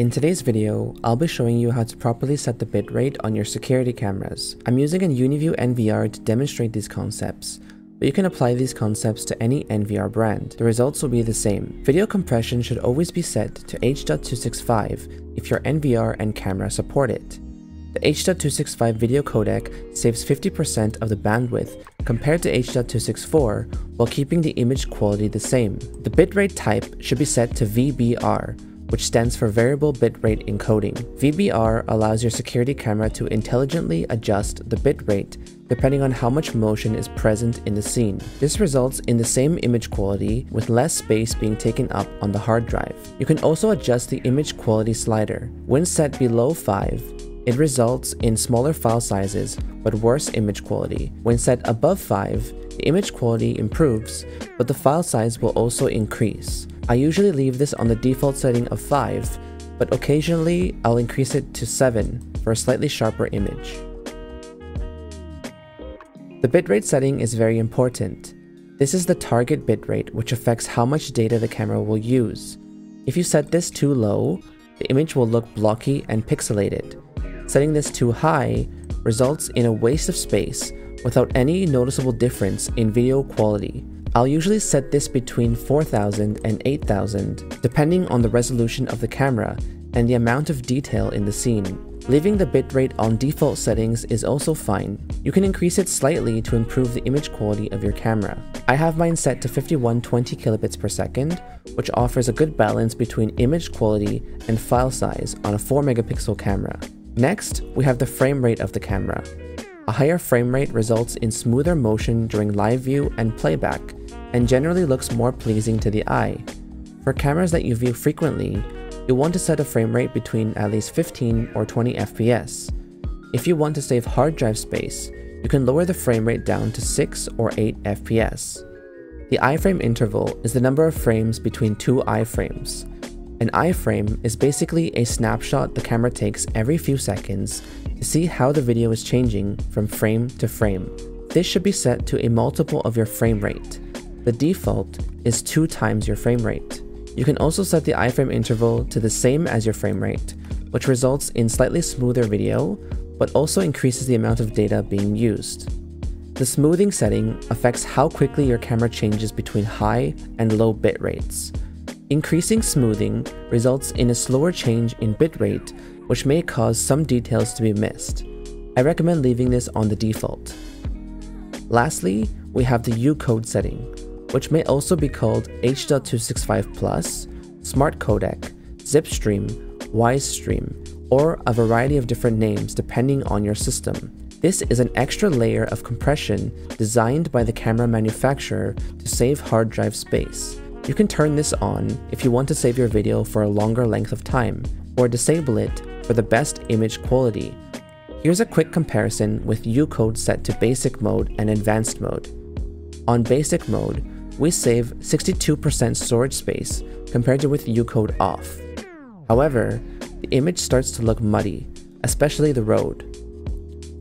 In today's video, I'll be showing you how to properly set the bitrate on your security cameras. I'm using an Uniview NVR to demonstrate these concepts, but you can apply these concepts to any NVR brand. The results will be the same. Video compression should always be set to H.265 if your NVR and camera support it. The H.265 video codec saves 50% of the bandwidth compared to H.264 while keeping the image quality the same. The bitrate type should be set to VBR, which stands for Variable Bitrate Encoding. VBR allows your security camera to intelligently adjust the bitrate depending on how much motion is present in the scene. This results in the same image quality with less space being taken up on the hard drive. You can also adjust the image quality slider. When set below 5, it results in smaller file sizes but worse image quality. When set above 5, the image quality improves, but the file size will also increase. I usually leave this on the default setting of 5, but occasionally I'll increase it to 7 for a slightly sharper image. The bitrate setting is very important. This is the target bitrate which affects how much data the camera will use. If you set this too low, the image will look blocky and pixelated. Setting this too high results in a waste of space without any noticeable difference in video quality. I'll usually set this between 4000 and 8000 depending on the resolution of the camera and the amount of detail in the scene. Leaving the bitrate on default settings is also fine. You can increase it slightly to improve the image quality of your camera. I have mine set to 5120 kilobits per second, which offers a good balance between image quality and file size on a 4 megapixel camera. Next, we have the frame rate of the camera. A higher frame rate results in smoother motion during live view and playback, and generally looks more pleasing to the eye. For cameras that you view frequently, you'll want to set a frame rate between at least 15 or 20 FPS. If you want to save hard drive space, you can lower the frame rate down to 6 or 8 FPS. The iframe interval is the number of frames between two iframes. An iframe is basically a snapshot the camera takes every few seconds to see how the video is changing from frame to frame. This should be set to a multiple of your frame rate. The default is 2 times your frame rate. You can also set the iframe interval to the same as your frame rate, which results in slightly smoother video, but also increases the amount of data being used. The smoothing setting affects how quickly your camera changes between high and low bit rates. Increasing smoothing results in a slower change in bitrate, which may cause some details to be missed. I recommend leaving this on the default. Lastly, we have the U-code setting, which may also be called H.265 Plus, Smart Codec, Zipstream, Wisestream, or a variety of different names depending on your system. This is an extra layer of compression designed by the camera manufacturer to save hard drive space. You can turn this on if you want to save your video for a longer length of time, or disable it for the best image quality. Here's a quick comparison with U-code set to basic mode and advanced mode. On basic mode, we save 62% storage space compared to with U-code off. However, the image starts to look muddy, especially the road.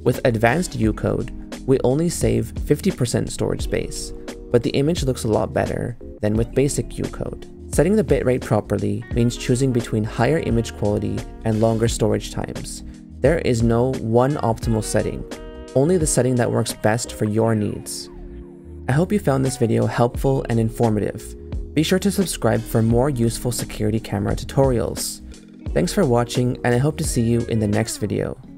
With advanced U-code, we only save 50% storage space, but the image looks a lot better than with basic U-code. Setting the bitrate properly means choosing between higher image quality and longer storage times. There is no one optimal setting, only the setting that works best for your needs. I hope you found this video helpful and informative. Be sure to subscribe for more useful security camera tutorials. Thanks for watching and I hope to see you in the next video.